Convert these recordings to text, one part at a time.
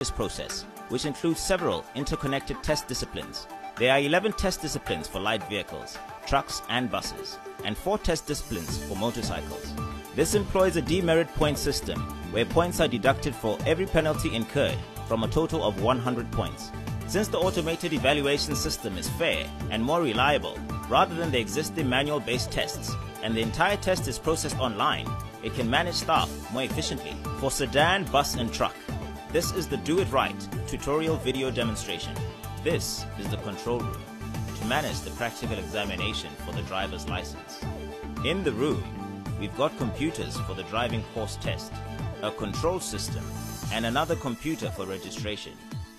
this process, which includes several interconnected test disciplines. There are 11 test disciplines for light vehicles, trucks and buses, and 4 test disciplines for motorcycles. This employs a demerit point system where points are deducted for every penalty incurred from a total of 100 points. Since the automated evaluation system is fair and more reliable rather than the existing manual based tests, and the entire test is processed online, it can manage staff more efficiently. For sedan, bus, and truck, this is the Do It Right tutorial video demonstration. This is the control room to manage the practical examination for the driver's license. In the room, we've got computers for the driving course test, a control system, and another computer for registration.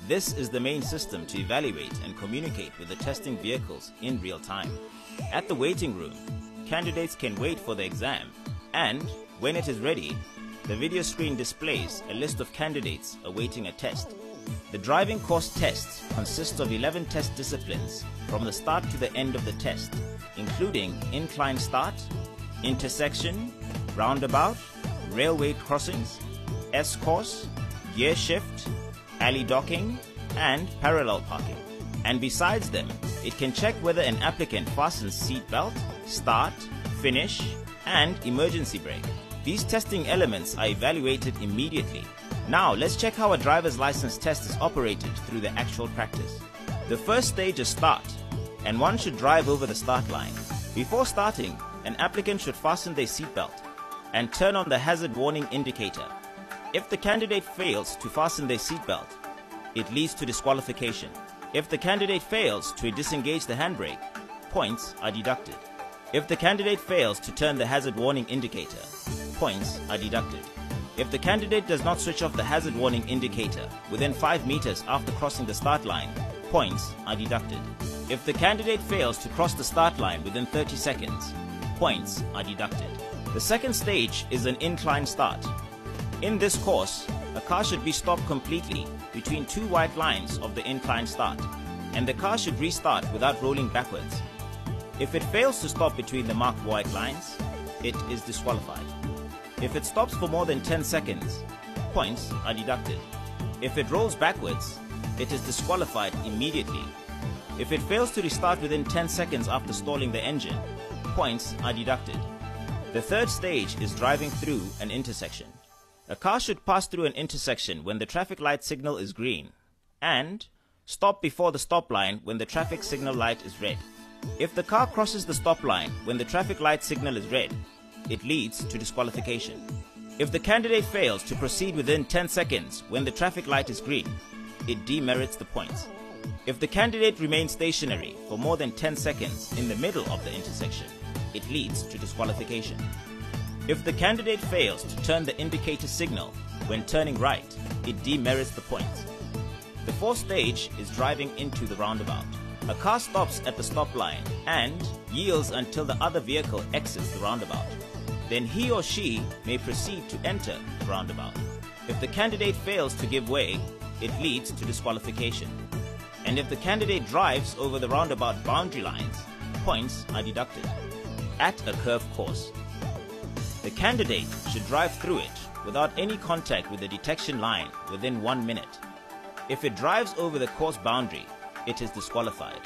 This is the main system to evaluate and communicate with the testing vehicles in real time. At the waiting room, candidates can wait for the exam and, when it is ready, the video screen displays a list of candidates awaiting a test. The driving course test consists of 11 test disciplines from the start to the end of the test, including incline start, intersection, roundabout, railway crossings, S course, gear shift, alley docking, and parallel parking. And besides them, it can check whether an applicant fastens seat belt, start, finish, and emergency brake. These testing elements are evaluated immediately. Now let's check how a driver's license test is operated through the actual practice. The first stage is start, and one should drive over the start line. Before starting, an applicant should fasten their seatbelt and turn on the hazard warning indicator. If the candidate fails to fasten their seatbelt, it leads to disqualification. If the candidate fails to disengage the handbrake, points are deducted. If the candidate fails to turn the hazard warning indicator, points are deducted. If the candidate does not switch off the hazard warning indicator within 5 meters after crossing the start line, points are deducted. If the candidate fails to cross the start line within 30 seconds, points are deducted. The second stage is an incline start. In this course, a car should be stopped completely between two white lines of the incline start, and the car should restart without rolling backwards. If it fails to stop between the marked white lines, it is disqualified. If it stops for more than 10 seconds, points are deducted. If it rolls backwards, it is disqualified immediately. If it fails to restart within 10 seconds after stalling the engine, points are deducted. The third stage is driving through an intersection. A car should pass through an intersection when the traffic light signal is green and stop before the stop line when the traffic signal light is red. If the car crosses the stop line when the traffic light signal is red, it leads to disqualification. If the candidate fails to proceed within 10 seconds when the traffic light is green, it demerits the points. If the candidate remains stationary for more than 10 seconds in the middle of the intersection, it leads to disqualification. If the candidate fails to turn the indicator signal when turning right, it demerits the points. The fourth stage is driving into the roundabout. A car stops at the stop line and yields until the other vehicle exits the roundabout. Then he or she may proceed to enter the roundabout. If the candidate fails to give way, it leads to disqualification. And if the candidate drives over the roundabout boundary lines, points are deducted. At a curve course, the candidate should drive through it without any contact with the detection line within one minute. If it drives over the course boundary, it is disqualified.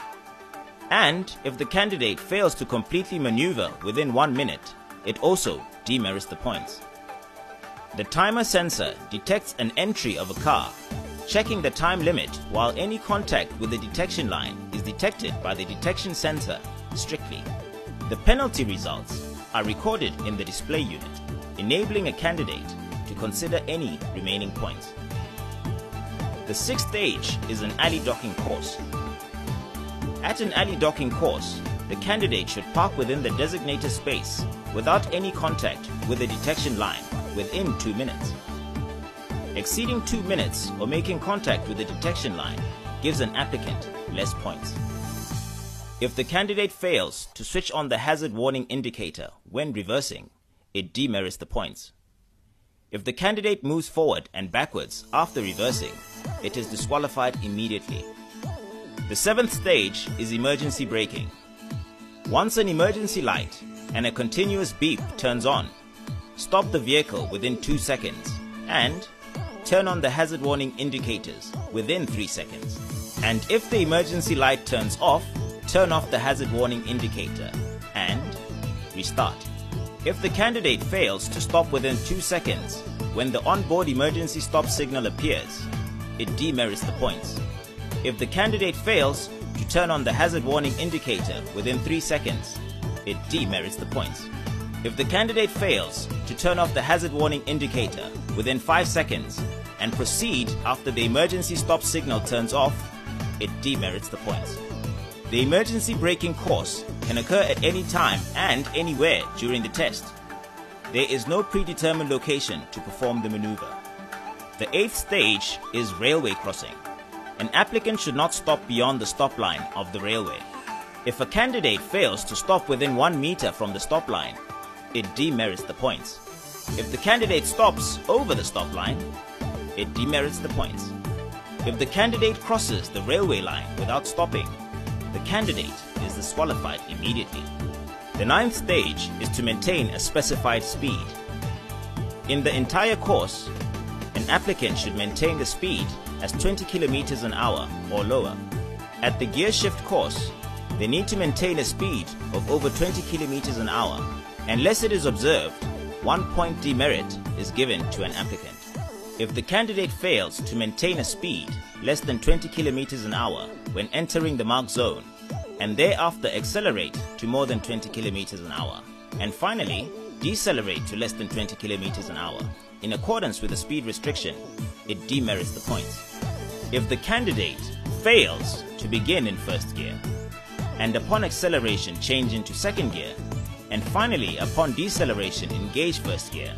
And if the candidate fails to completely maneuver within one minute, it also demerits the points. The timer sensor detects an entry of a car, checking the time limit while any contact with the detection line is detected by the detection sensor strictly. The penalty results are recorded in the display unit, enabling a candidate to consider any remaining points. The sixth stage is an alley docking course. At an alley docking course, the candidate should park within the designated space without any contact with the detection line within 2 minutes. Exceeding 2 minutes or making contact with the detection line gives an applicant less points. If the candidate fails to switch on the hazard warning indicator when reversing, it demerits the points. If the candidate moves forward and backwards after reversing, it is disqualified immediately. The seventh stage is emergency braking. Once an emergency light and a continuous beep turns on, stop the vehicle within 2 seconds and turn on the hazard warning indicators within 3 seconds. And if the emergency light turns off, turn off the hazard warning indicator and restart. If the candidate fails to stop within 2 seconds, when the onboard emergency stop signal appears, it demerits the points. If the candidate fails to turn on the hazard warning indicator within 3 seconds, it demerits the points. If the candidate fails to turn off the hazard warning indicator within 5 seconds and proceed after the emergency stop signal turns off, it demerits the points. The emergency braking course can occur at any time and anywhere during the test. There is no predetermined location to perform the maneuver. The eighth stage is railway crossing. An applicant should not stop beyond the stop line of the railway. If a candidate fails to stop within one meter from the stop line, it demerits the points. If the candidate stops over the stop line, it demerits the points. If the candidate crosses the railway line without stopping, the candidate is disqualified immediately. The ninth stage is to maintain a specified speed. In the entire course, an applicant should maintain the speed as 20 kilometers an hour or lower. At the gear shift course, they need to maintain a speed of over 20 kilometers an hour Unless it is observed, one point demerit is given to an applicant. If the candidate fails to maintain a speed less than 20 km an hour when entering the mark zone, and thereafter accelerate to more than 20 km an hour, and finally decelerate to less than 20 km an hour, in accordance with the speed restriction, it demerits the points. If the candidate fails to begin in first gear, and upon acceleration change into second gear, and finally, upon deceleration, engage first gear.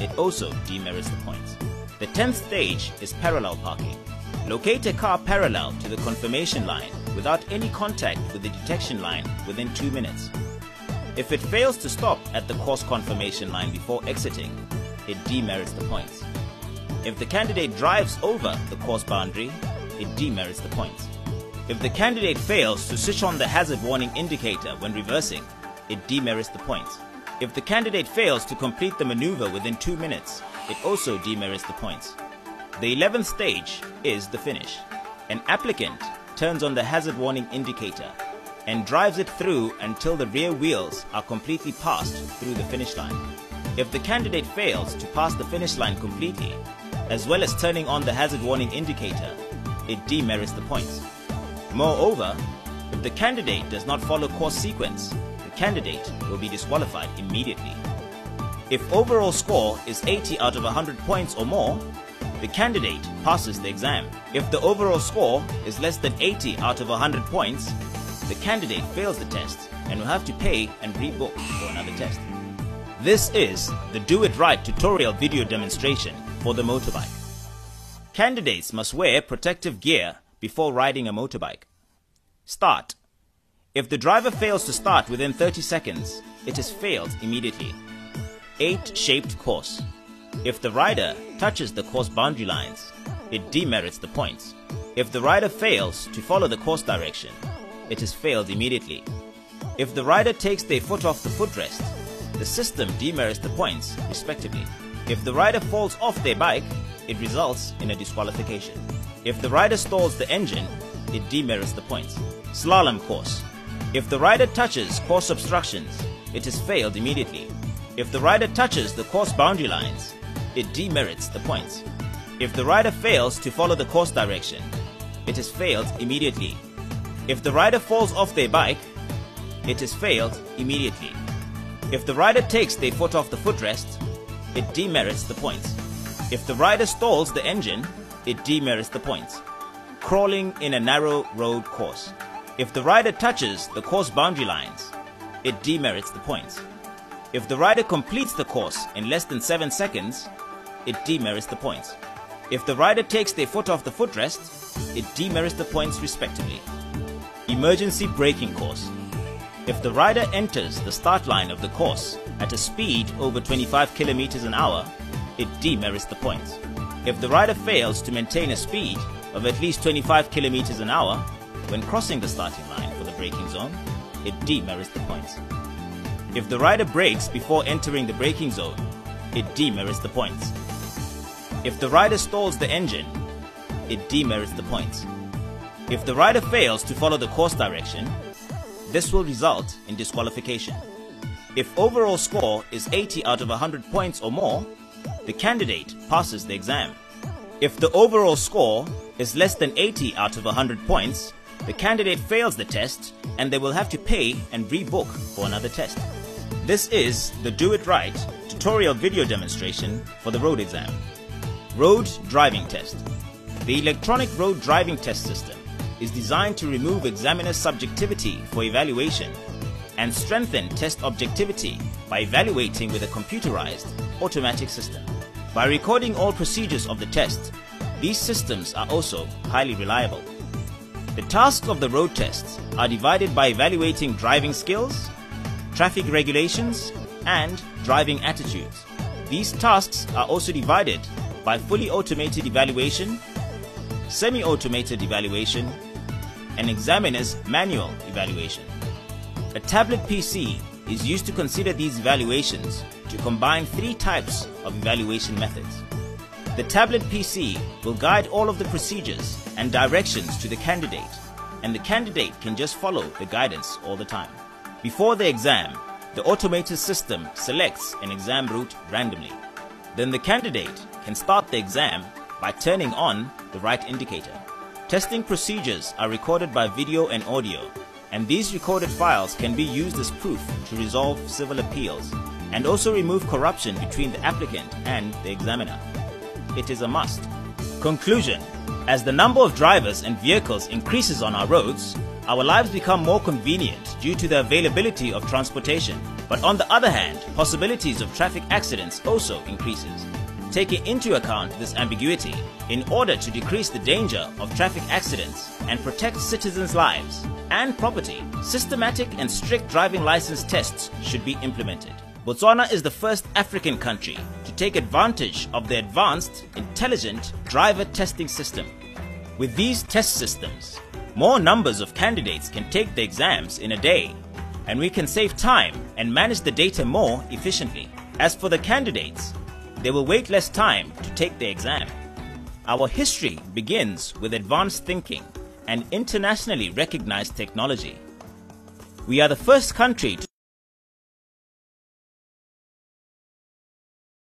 It also demerits the points. The 10th stage is parallel parking. Locate a car parallel to the confirmation line without any contact with the detection line within 2 minutes. If it fails to stop at the course confirmation line before exiting, it demerits the points. If the candidate drives over the course boundary, it demerits the points. If the candidate fails to switch on the hazard warning indicator when reversing, it demerits the points. If the candidate fails to complete the maneuver within 2 minutes, it also demerits the points. The 11th stage is the finish. An applicant turns on the hazard warning indicator and drives it through until the rear wheels are completely passed through the finish line. If the candidate fails to pass the finish line completely, as well as turning on the hazard warning indicator, it demerits the points. Moreover, if the candidate does not follow course sequence, the candidate will be disqualified immediately. If overall score is 80 out of 100 points or more, the candidate passes the exam. If the overall score is less than 80 out of 100 points, the candidate fails the test and will have to pay and rebook for another test. This is the Do It Right tutorial video demonstration for the motorbike. Candidates must wear protective gear before riding a motorbike. Start. If the driver fails to start within 30 seconds, it has failed immediately. 8 shaped course. If the rider touches the course boundary lines, it demerits the points. If the rider fails to follow the course direction, it has failed immediately. If the rider takes their foot off the footrest, the system demerits the points, respectively. If the rider falls off their bike, it results in a disqualification. If the rider stalls the engine, it demerits the points. Slalom course. If the rider touches course obstructions, it is failed immediately. If the rider touches the course boundary lines, it demerits the points. If the rider fails to follow the course direction, it is failed immediately. If the rider falls off their bike, it is failed immediately. If the rider takes their foot off the footrest, it demerits the points. If the rider stalls the engine, it demerits the points. Crawling in a narrow road course. If the rider touches the course boundary lines, it demerits the points. If the rider completes the course in less than 7 seconds, it demerits the points. If the rider takes their foot off the footrest, it demerits the points respectively. Emergency braking course. If the rider enters the start line of the course at a speed over 25 km an hour, it demerits the points. If the rider fails to maintain a speed of at least 25 km an hour, when crossing the starting line for the braking zone, it demerits the points. If the rider brakes before entering the braking zone, it demerits the points. If the rider stalls the engine, it demerits the points. If the rider fails to follow the course direction, this will result in disqualification. If overall score is 80 out of 100 points or more, the candidate passes the exam. If the overall score is less than 80 out of 100 points, the candidate fails the test and they will have to pay and rebook for another test. This is the Do It Right tutorial video demonstration for the road exam. Road Driving Test. The electronic road driving test system is designed to remove examiner subjectivity for evaluation and strengthen test objectivity by evaluating with a computerized automatic system. By recording all procedures of the test, these systems are also highly reliable. The tasks of the road tests are divided by evaluating driving skills, traffic regulations, and driving attitudes. These tasks are also divided by fully automated evaluation, semi-automated evaluation, and examiner's manual evaluation. A tablet PC is used to consider these evaluations to combine three types of evaluation methods. The tablet PC will guide all of the procedures and directions to the candidate, and the candidate can just follow the guidance all the time. Before the exam, the automated system selects an exam route randomly. Then the candidate can start the exam by turning on the right indicator. Testing procedures are recorded by video and audio, and these recorded files can be used as proof to resolve civil appeals and also remove corruption between the applicant and the examiner. It is a must. Conclusion As the number of drivers and vehicles increases on our roads, our lives become more convenient due to the availability of transportation. But on the other hand, possibilities of traffic accidents also increases. Taking into account this ambiguity, in order to decrease the danger of traffic accidents and protect citizens' lives and property, systematic and strict driving license tests should be implemented. Botswana is the first African country to take advantage of the advanced, intelligent driver testing system. With these test systems, more numbers of candidates can take the exams in a day, and we can save time and manage the data more efficiently. As for the candidates, they will wait less time to take the exam. Our history begins with advanced thinking and internationally recognized technology. We are the first country to